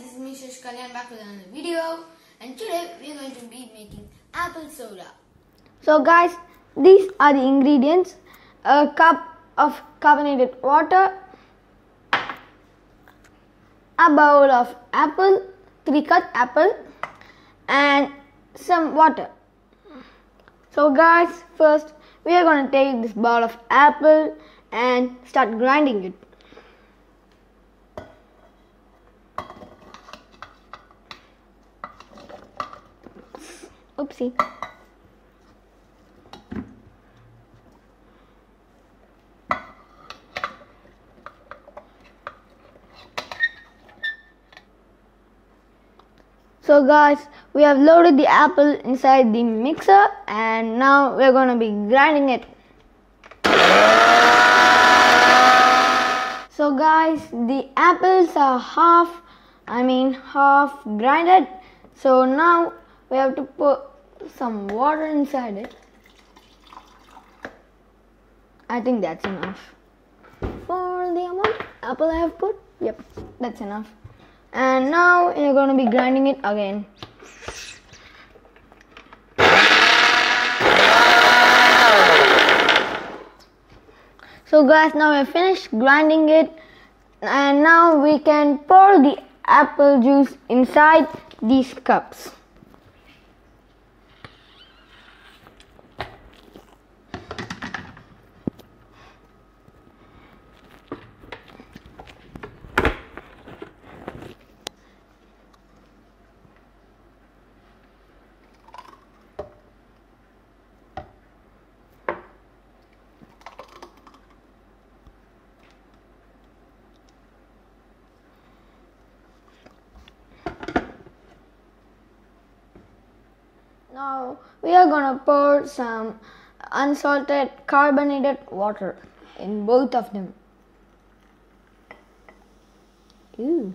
this is Shrish Kalyan back with another video and today we are going to be making apple soda. So guys, these are the ingredients. A cup of carbonated water, a bowl of apple, 3 cut apple and some water. So guys, first we are going to take this bowl of apple and start grinding it. Oopsie. So guys, we have loaded the apple inside the mixer and now we're going to be grinding it. So guys, the apples are half, I mean half grinded. So now we have to put some water inside it. I think that's enough. For the amount apple I have put, yep, that's enough. And now you're to be grinding it again. So guys, now we're finished grinding it and now we can pour the apple juice inside these cups. Now we are gonna pour some unsalted carbonated water in both of them. Ooh.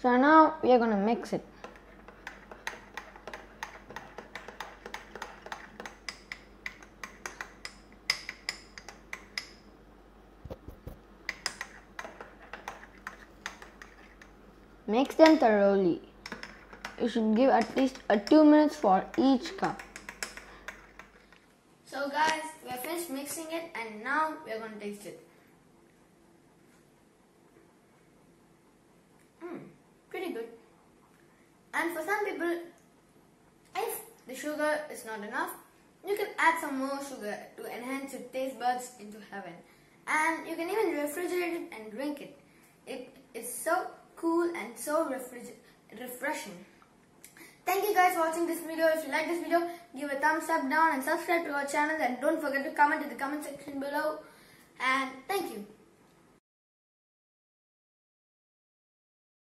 So now we are gonna mix it. Mix them thoroughly. You should give at least a 2 minutes for each cup. So guys, we have finished mixing it and now we are going to taste it. Hmm, pretty good. And for some people, if the sugar is not enough, you can add some more sugar to enhance your taste buds into heaven. And you can even refrigerate it and drink it. It is so cool and so refreshing. Thank you guys for watching this video. If you like this video, give a thumbs up down and subscribe to our channel and don't forget to comment in the comment section below. And thank you.